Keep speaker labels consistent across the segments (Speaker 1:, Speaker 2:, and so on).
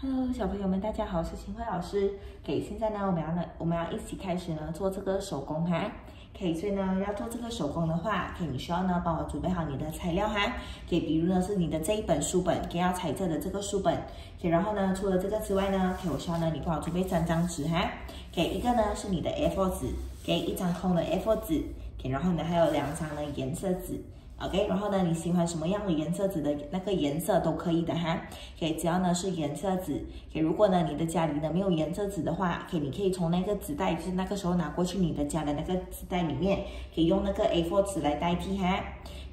Speaker 1: Hello，小朋友们，大家好，我是秦慧老师。OK，现在呢，我们要呢，我们要一起开始呢做这个手工哈。可以所以呢，要做这个手工的话可以你需要呢帮我准备好你的材料哈。OK，比如呢是你的这一本书本，OK，要彩色的这个书本。OK，然后呢，除了这个之外呢，OK，我需要呢你帮我准备三张纸哈。OK，一个呢是你的 A4 纸，OK，一张空的 A4 纸，OK，然后呢还有两张的颜色纸。OK，然后呢，你喜欢什么样的颜色纸的那个颜色都可以的哈。OK，只要呢是颜色纸。OK，如果呢你的家里呢没有颜色纸的话，OK，你可以从那个纸袋，就是那个时候拿过去你的家的那个纸袋里面，可以用那个 A4 纸来代替哈。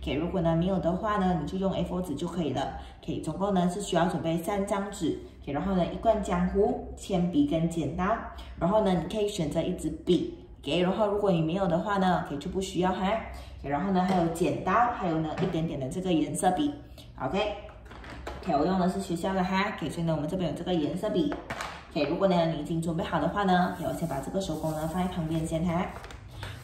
Speaker 1: OK，如果呢没有的话呢，你就用 A4 纸就可以了。OK，总共呢是需要准备三张纸。OK，然后呢一罐浆糊、铅笔跟剪刀。然后呢你可以选择一支笔。OK，然后如果你没有的话呢，OK 就不需要哈。然后呢，还有剪刀，还有呢一点点的这个颜色笔，OK，OK，我用的是学校的哈，OK，所以呢我们这边有这个颜色笔，OK，如果呢你已经准备好的话呢，OK，我先把这个手工呢放在旁边先哈。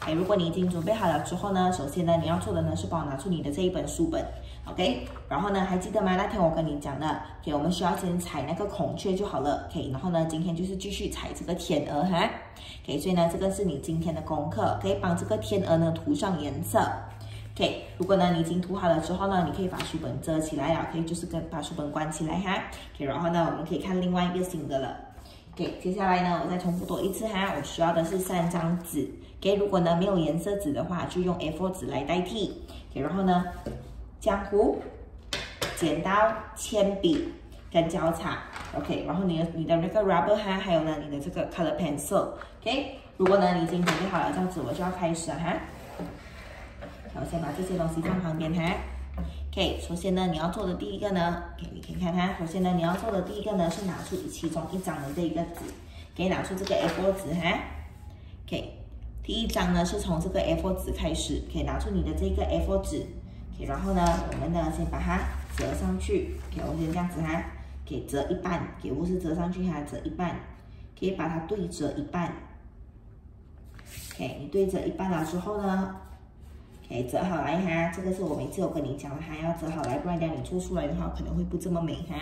Speaker 1: 哎如果你已经准备好了之后呢，首先呢你要做的呢是帮我拿出你的这一本书本。OK，然后呢，还记得吗？那天我跟你讲的，OK，我们需要先踩那个孔雀就好了，OK，然后呢，今天就是继续踩这个天鹅哈，OK，所以呢，这个是你今天的功课，可以帮这个天鹅呢涂上颜色，OK，如果呢你已经涂好了之后呢，你可以把书本遮起来啊，可以就是跟把书本关起来哈，OK，然后呢，我们可以看另外一个新的了，OK，接下来呢，我再重复多一次哈，我需要的是三张纸，OK，如果呢没有颜色纸的话，就用 A4 纸来代替，OK，然后呢。浆糊、剪刀、铅笔跟胶擦，OK，然后你的你的那个 rubber 哈，还有呢你的这个 color pencil，OK，如果呢你已经准备好了，这样子我就要开始了哈。我先把这些东西放旁边哈。OK，首先呢你要做的第一个呢，OK，你可以看哈，首先呢你要做的第一个呢是拿出其中一张的这一个纸，可以拿出这个 A4 纸哈。OK，第一张呢是从这个 A4 纸开始，可以拿出你的这个 A4 纸。然后呢，我们呢先把它折上去，，OK，我先这样子哈，给折一半，给不是折上去哈，折一半，可以把它对折一半。OK，你对折一半了之后呢，OK，折好来哈，这个是我每次有跟你讲的哈，要折好来，不然等你做出来的话可能会不这么美哈。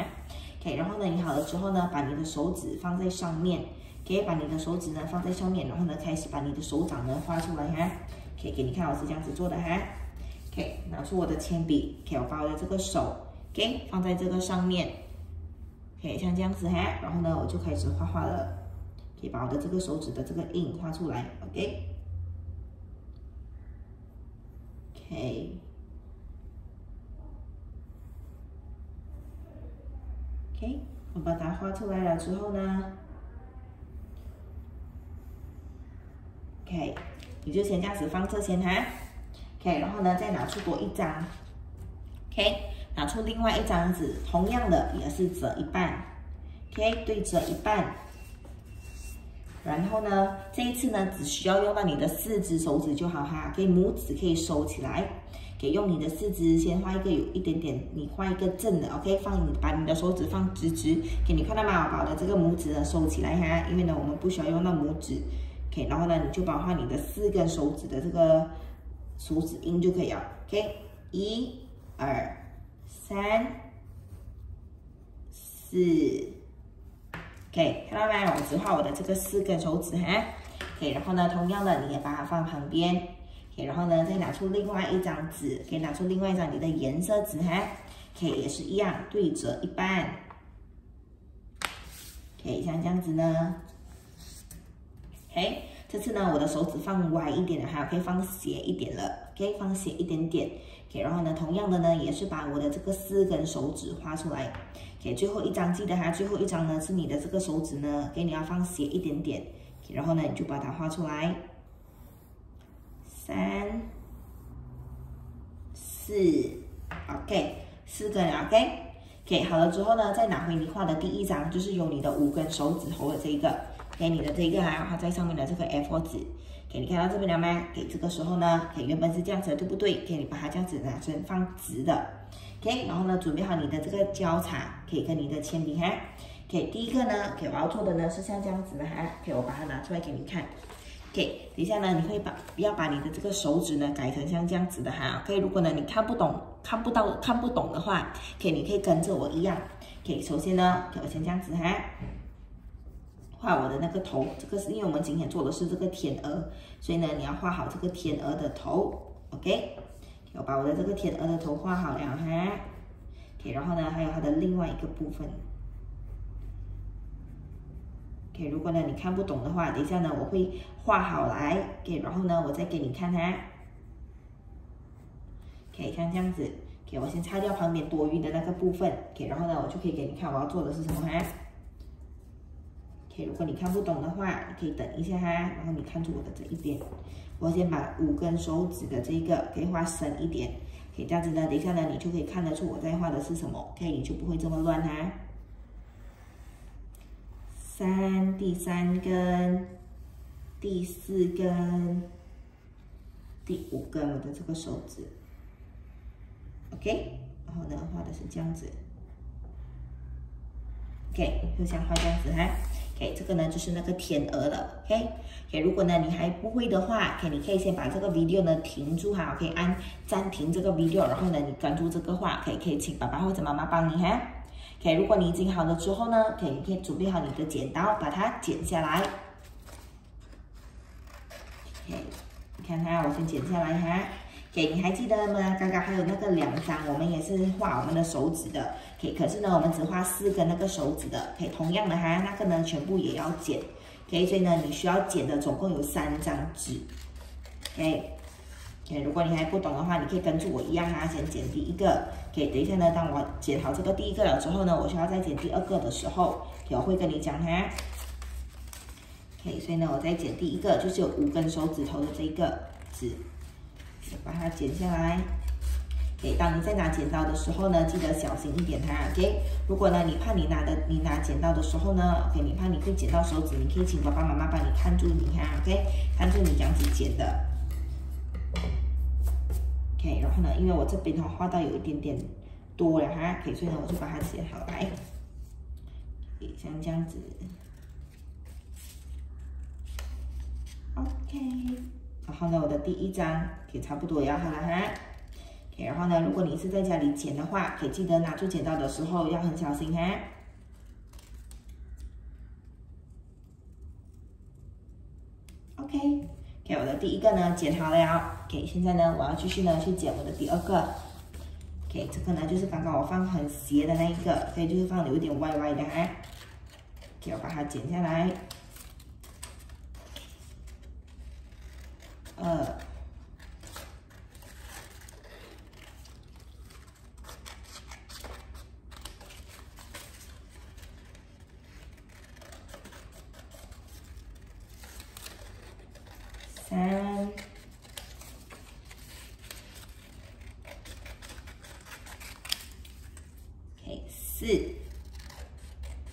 Speaker 1: OK，然后呢，你好了之后呢，把你的手指放在上面，可以把你的手指呢放在上面，然后呢开始把你的手掌呢画出来哈。OK，给你看我是这样子做的哈。OK，拿出我的铅笔，OK，我把我的这个手，OK，放在这个上面，OK，像这样子哈，然后呢，我就开始画画了，可以把我的这个手指的这个印画出来，OK，OK，我把它画出来了之后呢，OK，你就先这样子放这先哈。OK，然后呢，再拿出多一张，OK，拿出另外一张纸，同样的也是折一半，OK，对折一半。然后呢，这一次呢，只需要用到你的四只手指就好哈，可以拇指可以收起来，可以用你的四肢先画一个有一点点，你画一个正的，OK，放你把你的手指放直直，给你看到吗？我把我的这个拇指呢收起来哈，因为呢我们不需要用到拇指，OK，然后呢你就把画你的四根手指的这个。手指印就可以了，OK，一、二、三、四，OK，看到没？有？我只画我的这个四根手指哈，OK，然后呢，同样的你也把它放旁边，OK，然后呢，再拿出另外一张纸，可以拿出另外一张你的颜色纸哈，OK，也是一样，对折一半，OK，像这样子呢，OK。这次呢，我的手指放歪一点了，还有可以放斜一点了，可以放斜一点点。OK，然后呢，同样的呢，也是把我的这个四根手指画出来。OK，最后一张记得哈，最后一张呢是你的这个手指呢，给你要放斜一点点。OK，然后呢，你就把它画出来。三、四，OK，四根，OK，OK，好了之后呢，再拿回你画的第一张，就是有你的五根手指头的这一个。给你的这个啊，画在上面的这个 A4 纸，给你看到这边了吗？给这个时候呢，给原本是这样子，对不对？给你把它这样子拿成放直的，OK，然后呢，准备好你的这个胶擦，可以跟你的铅笔哈。OK，第一个呢，给我要做的呢是像这样子的哈，给我把它拿出来给你看。OK，等一下呢，你会把要把你的这个手指呢改成像这样子的哈。OK，如果呢你看不懂、看不到、看不懂的话，OK，你可以跟着我一样。OK，首先呢，我先这样子哈，画我的那个头，这个是因为我们今天做的是这个天鹅，所以呢，你要画好这个天鹅的头，OK，我把我的这个天鹅的头画好了哈，OK，然后呢，还有它的另外一个部分，OK，如果呢你看不懂的话，等一下呢我会画好来，OK，然后呢我再给你看哈，OK，像这样子。给我先擦掉旁边多余的那个部分，OK，然后呢，我就可以给你看我要做的是什么哈。OK，如果你看不懂的话，你可以等一下哈，然后你看住我的这一边，我先把五根手指的这个可以画深一点，OK，这样子呢，等一下呢，你就可以看得出我在画的是什么，OK，你就不会这么乱哈。三，第三根，第四根，第五根，我的这个手指。OK，然后呢，画的是这样子。OK，就像画这样子哈。OK，这个呢就是那个天鹅了。OK，OK，如果呢你还不会的话，OK，你可以先把这个 video 呢停住哈。OK，按暂停这个 video，然后呢你专注这个画，可以可以请爸爸或者妈妈帮你哈。OK，如果你已经好了之后呢，OK，你可以准备好你的剪刀，把它剪下来。OK，你看哈，我先剪下来哈。OK，你还记得吗？刚刚还有那个两张，我们也是画我们的手指的。OK，可是呢，我们只画四根那个手指的。OK，同样的哈，那个呢全部也要剪。OK，所以呢，你需要剪的总共有三张纸。OK，OK，如果你还不懂的话，你可以跟住我一样哈，先剪第一个。OK，等一下呢，当我剪好这个第一个了之后呢，我需要再剪第二个的时候，我会跟你讲哈。OK，所以呢，我再剪第一个，就是有五根手指头的这个纸。把它剪下来。OK，当你在拿剪刀的时候呢，记得小心一点哈。OK，如果呢你怕你拿的你拿剪刀的时候呢，OK，你怕你会剪到手指，你可以请爸爸妈妈帮你看住你哈。OK，看住你这样子剪的。OK，然后呢，因为我这边的话画到有一点点多了哈，OK，所以呢我就把它剪好来。像这样子。OK。然后呢，我的第一张也差不多要好了哈。OK，然后呢，如果你是在家里剪的话，可以记得拿出剪刀的时候要很小心哈。OK，OK，我的第一个呢剪好了。OK，现在呢我要继续呢去剪我的第二个。OK，这个呢就是刚刚我放很斜的那一个，所以就是放的有点歪歪的哈。OK，我把它剪下来。二、三、OK 四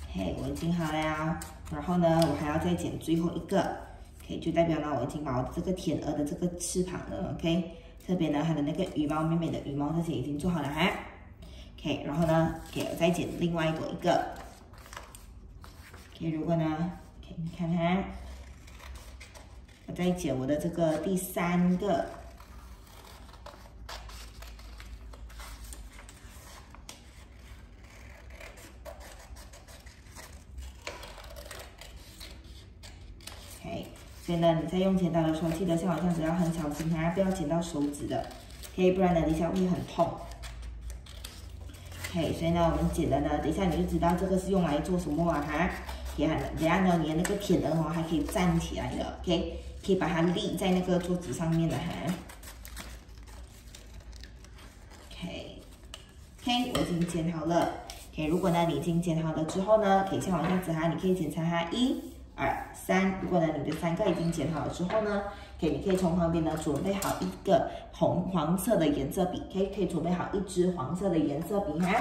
Speaker 1: ，OK 我已经好了，然后呢，我还要再剪最后一个。OK，就代表呢，我已经把我这个天鹅的这个翅膀呢，OK，这边呢它的那个羽毛，美美的羽毛这些已经做好了哈。OK，然后呢，OK，我再剪另外一朵一个。OK，如果呢，OK，你看看，我再剪我的这个第三个。所以呢，你在用剪刀的时候，记得像我这样子要很小心哈，不要剪到手指的，OK，不然呢，等一下会很痛。OK，所以呢，我们剪的呢，等一下你就知道这个是用来做什么啊哈。OK，等下呢，你的那个铁人哦还可以站起来的，OK，可以把它立在那个桌子上面的哈。OK，OK，我已经剪好了。OK，如果呢你已经剪好了之后呢，可以像我这样子哈，你可以检查哈一。二三，如果呢你的三个已经剪好了之后呢，可以你可以从旁边呢准备好一个红黄色的颜色笔，可以可以准备好一支黄色的颜色笔哈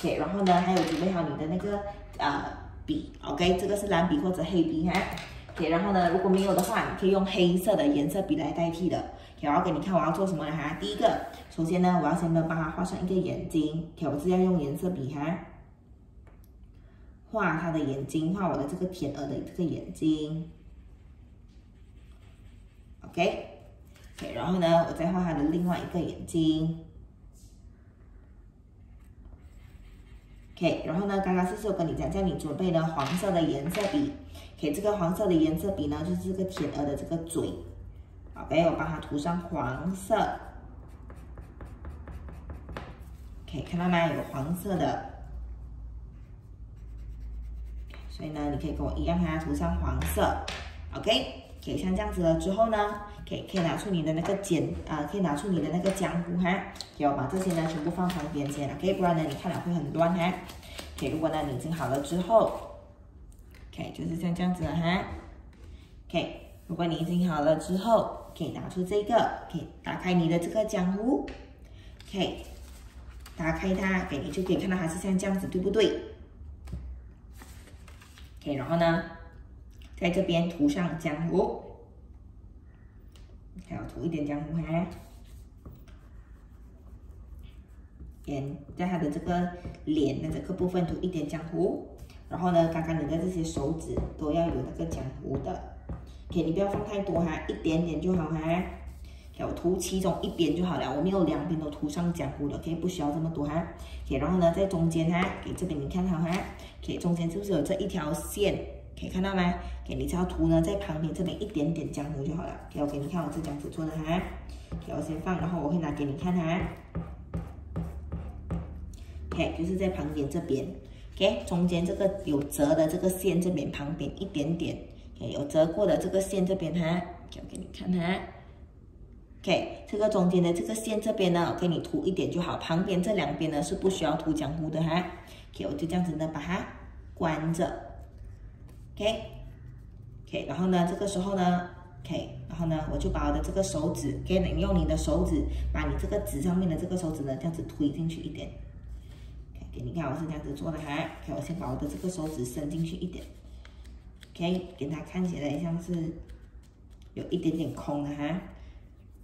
Speaker 1: ，OK，然后呢还有准备好你的那个呃笔，OK，这个是蓝笔或者黑笔哈，OK，然后呢如果没有的话，你可以用黑色的颜色笔来代替的，OK，我要给你看我要做什么了哈，第一个，首先呢我要先呢帮它画上一个眼睛，OK，我是要用颜色笔哈。画他的眼睛，画我的这个天鹅的这个眼睛，OK，OK，然后呢，我再画他的另外一个眼睛 OK，然后呢，刚刚是不是有跟你讲，叫你准备呢黄色的颜色笔？OK，这个黄色的颜色笔呢，就是这个天鹅的这个嘴。OK，我帮它涂上黄色。OK，看到吗？有黄色的。所以呢，你可以跟我一样，它涂上黄色。OK，可以像这样子了之后呢，可以可以拿出你的那个剪啊，可以拿出你的那个浆糊哈，给我把这些呢全部放旁边先，OK，不然呢你看了会很乱哈。OK，如果呢你已经好了之后，OK，就是像这样子了哈。OK，如果你已经好了之后，可以拿出这个，可以打开你的这个浆糊，OK，打开它，给你就可以看到它是像这样子，对不对？然后呢？在这边涂上浆糊，还要涂一点浆糊哈，眼在它的这个脸的这个部分涂一点浆糊，然后呢，刚刚你的这些手指都要有那个浆糊的，OK，你不要放太多哈，一点点就好哈，我涂其中一边就好了，我没有两边都涂上浆糊的，OK，不需要这么多哈，OK，然后呢，在中间哈，给这边你看好哈，OK，中间是不是有这一条线？可以看到吗？给你只要涂呢，在旁边这边一点点浆糊就好了。给我给你看，我是这样子做的哈。给我先放，然后我会拿给你看哈。OK，就是在旁边这边。OK，中间这个有折的这个线这边旁边一点点。OK，有折过的这个线这边哈，给我给你看哈。OK，这个中间的这个线这边呢，我给你涂一点就好。旁边这两边呢是不需要涂浆糊的哈。OK，我就这样子呢把它关着。OK，OK，然后呢，这个时候呢，OK，然后呢，我就把我的这个手指，给你用你的手指，把你这个纸上面的这个手指呢，这样子推进去一点。OK，你看我是这样子做的哈。OK，我先把我的这个手指伸进去一点。OK，给它看起来像是有一点点空的哈。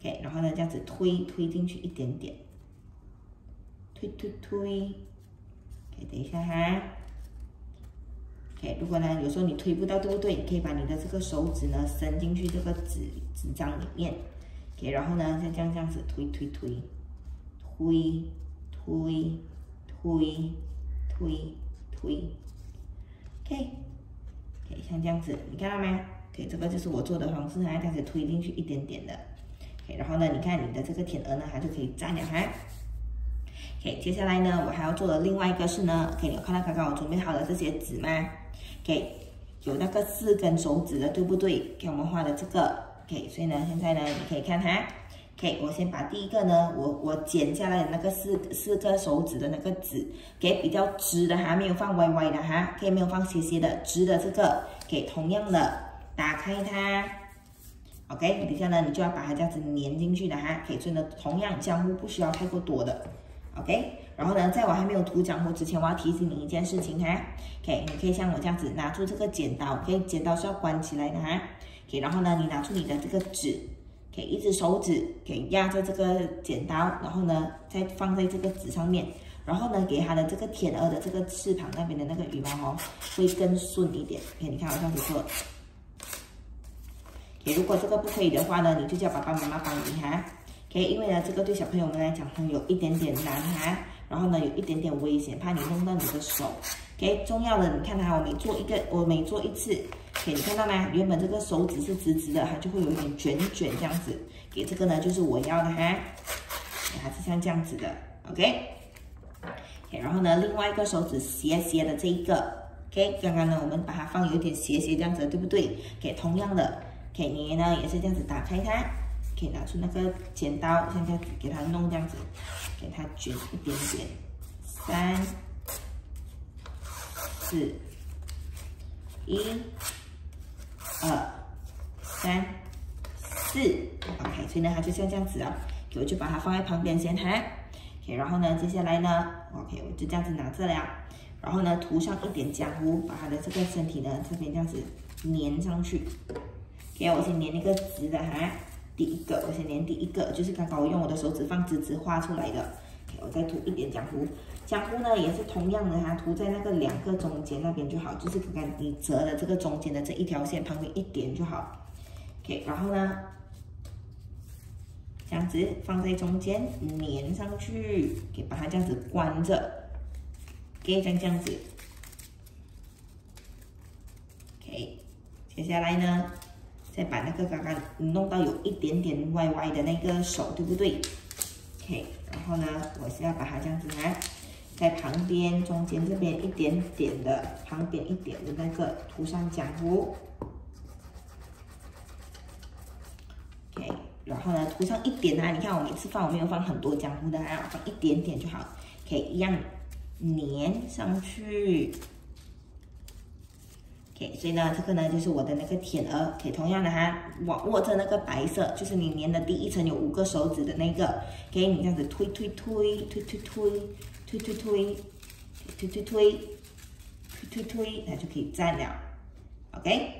Speaker 1: OK，然后呢，这样子推推进去一点点，推推推。OK，等一下哈。OK，如果呢，有时候你推不到，对不对？你可以把你的这个手指呢伸进去这个纸纸张里面，OK，然后呢，像这样这样子推推推，推推推推推，OK，OK，像这样子，你看到没？OK，这个就是我做的方式哈，这样子推进去一点点的然后呢，你看你的这个天鹅呢，它就可以站了哈。OK，接下来呢，我还要做的另外一个是呢，OK，你有看到刚刚我准备好的这些纸吗？给有那个四根手指的，对不对？给我们画的这个，OK，所以呢，现在呢，你可以看哈，OK，我先把第一个呢，我我剪下来的那个四四个手指的那个纸，给比较直的哈，没有放歪歪的哈，可以没有放斜斜的，直的这个，给同样的打开它，OK，底下呢，你就要把它这样子粘进去的哈，可以，所以呢，同样浆糊不需要太过多的，OK。然后呢，在我还没有涂浆糊之前，我要提醒你一件事情哈，OK，你可以像我这样子拿出这个剪刀，OK，剪刀是要关起来的哈，OK，然后呢，你拿出你的这个纸，OK，一只手指给压在这个剪刀，然后呢，再放在这个纸上面，然后呢，给它的这个天鹅的这个翅膀那边的那个羽毛哦，会更顺一点，OK，你看我这样子做如果这个不可以的话呢，你就叫爸爸妈妈帮你哈，OK，因为呢，这个对小朋友们来讲，会有一点点难哈。然后呢，有一点点危险，怕你弄到你的手。OK，重要的，你看它，我每做一个，我每做一次，OK，你看到吗？原本这个手指是直直的，它就会有一点卷卷这样子。给这个呢，就是我要的哈，还是像这样子的，OK。OK，然后呢，另外一个手指斜斜的这一个，OK，刚刚呢，我们把它放有点斜斜这样子，对不对？OK，同样的，OK，你呢也是这样子打开它。可以拿出那个剪刀，像这样子给它弄这样子，给它卷一点点。三、四、一、二、三、四。OK，所以呢，它就像这样子啊。我就把它放在旁边先哈。OK，然后呢，接下来呢，OK，我就这样子拿着了。然后呢，涂上一点浆糊，把它的这个身体呢这边这样子粘上去。给我先粘一个直的哈。第一个，我先粘第一个，就是刚刚我用我的手指放直直画出来的。我再涂一点浆糊，浆糊呢也是同样的哈，涂在那个两个中间那边就好，就是刚刚你折的这个中间的这一条线旁边一点就好。OK，然后呢，这样子放在中间粘上去，给把它这样子关着。，OK，像这样子，OK，接下来呢，再把那个刚刚弄到有一点点歪歪的那个手，对不对？OK，然后呢，我是要把它这样子拿。在旁边、中间这边一点点的，旁边一点的那个涂上浆糊，OK，然后呢涂上一点啊，你看我每次放我没有放很多浆糊的啊，放一点点就好，可以一样粘上去所以呢这个呢就是我的那个天鹅，可以同样的哈，握握着那个白色，就是你粘的第一层有五个手指的那个，给你这样子推推推推推推。推推推，推推推，推推推，它就可以粘了。OK，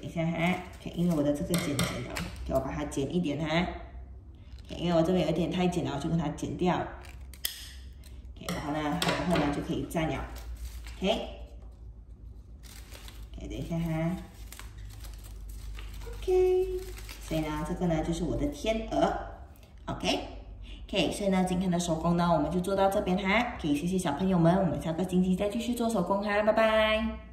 Speaker 1: 等一下哈，因为我的这个剪剪了，给我把它剪一点哈。因为我这边有一点太剪了，我就跟它剪掉。然后呢，然后呢就可以粘了。OK，等一下哈。OK，所以呢，这个呢就是我的天鹅。OK。OK，所以呢，今天的手工呢，我们就做到这边哈。可以谢谢小朋友们，我们下个星期再继续做手工哈，拜拜。